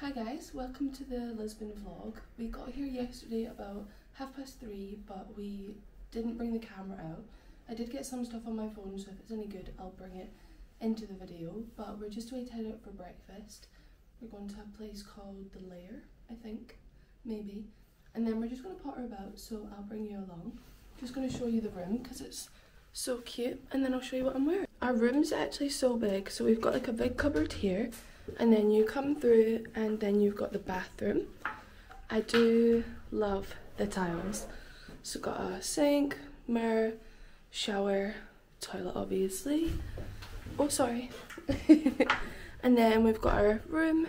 Hi guys, welcome to the Lisbon vlog. We got here yesterday about half past three, but we didn't bring the camera out. I did get some stuff on my phone, so if it's any good, I'll bring it into the video. But we're just away to head out for breakfast. We're going to a place called The Lair, I think, maybe. And then we're just going to potter about, so I'll bring you along. Just going to show you the room because it's so cute, and then I'll show you what I'm wearing. Our room's actually so big, so we've got like a big cupboard here, and then you come through, and then you've got the bathroom. I do love the tiles. So got a sink, mirror, shower, toilet obviously. Oh sorry. and then we've got our room.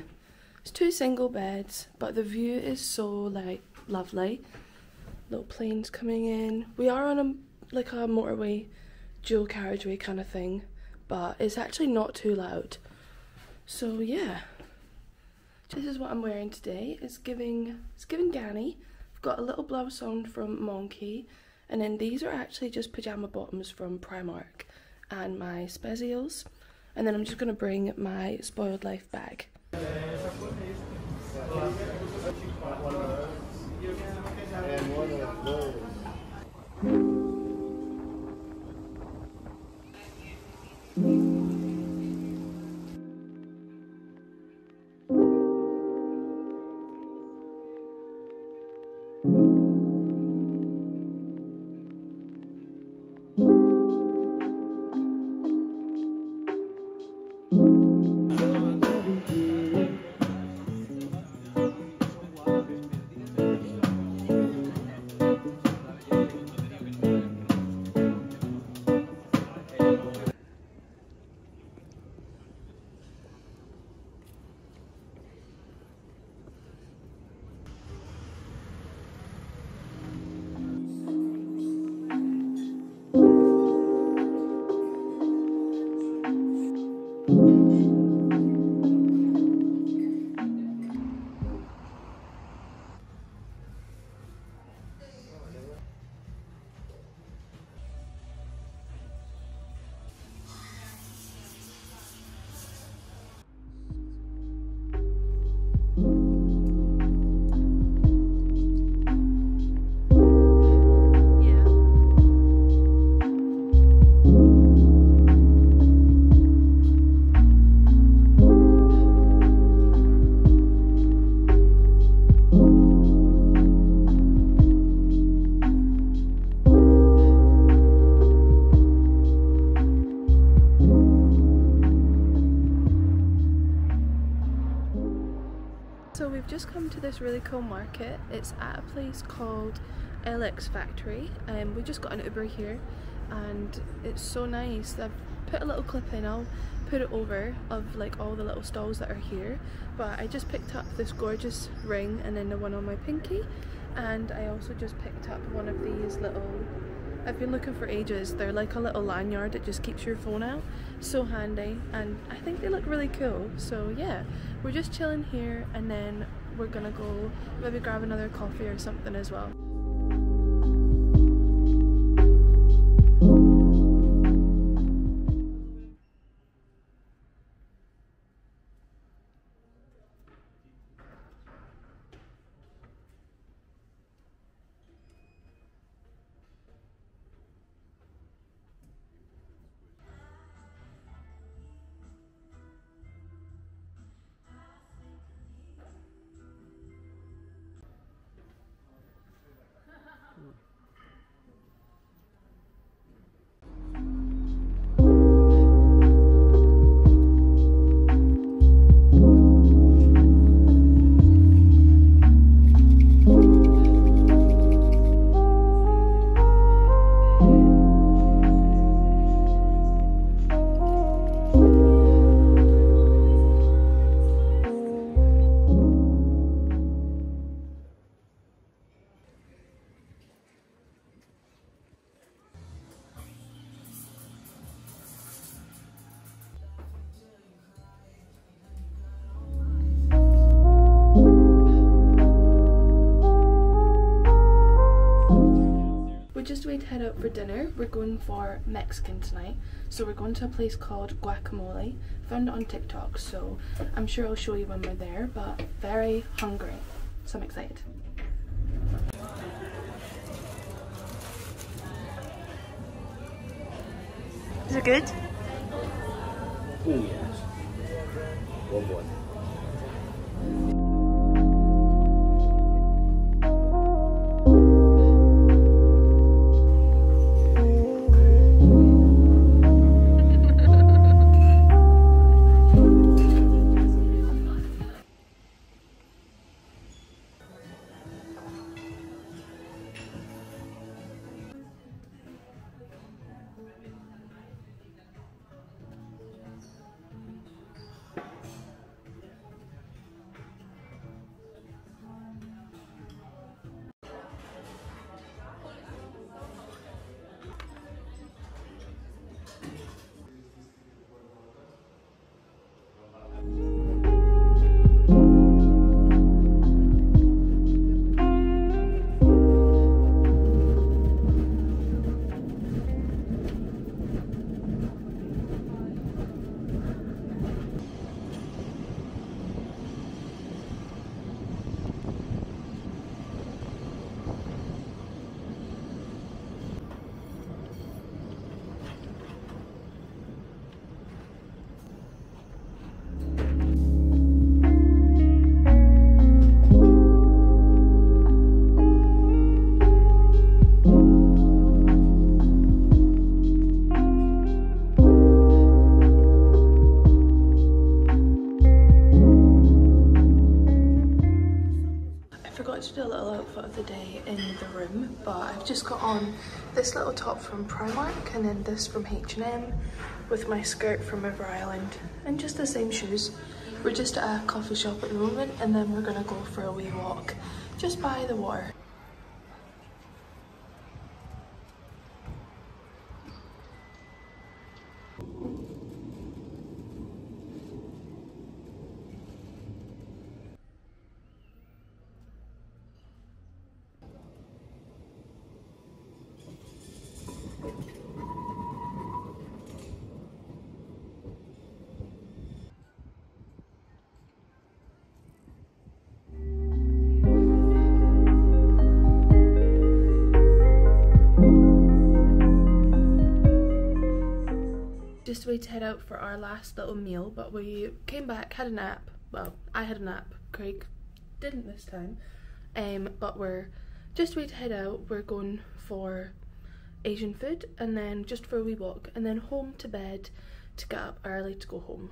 It's two single beds, but the view is so like lovely. Little planes coming in. We are on a like a motorway, dual carriageway kind of thing, but it's actually not too loud. So yeah, this is what I'm wearing today. It's giving it's giving Ganny. I've got a little blouse on from Monki, and then these are actually just pajama bottoms from Primark, and my Spezials. And then I'm just gonna bring my Spoiled Life bag. Just come to this really cool market. It's at a place called LX Factory and um, we just got an Uber here and it's so nice. I've put a little clip in, I'll put it over of like all the little stalls that are here but I just picked up this gorgeous ring and then the one on my pinky and I also just picked up one of these little I've been looking for ages. They're like a little lanyard that just keeps your phone out. So handy and I think they look really cool. So yeah, we're just chilling here and then we're gonna go maybe grab another coffee or something as well. Wait to head out for dinner. We're going for Mexican tonight. So we're going to a place called Guacamole. Found it on TikTok, so I'm sure I'll show you when we're there, but very hungry. So I'm excited. Is it good? Oh yes. Oh boy. Do a little outfit of the day in the room, but I've just got on this little top from Primark and then this from H&M with my skirt from River Island and just the same shoes. We're just at a coffee shop at the moment and then we're gonna go for a wee walk just by the water. Just way to head out for our last little meal, but we came back, had a nap. Well, I had a nap. Craig didn't this time. Um, but we're just way to head out. We're going for Asian food and then just for a wee walk and then home to bed to get up early to go home.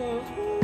Oh.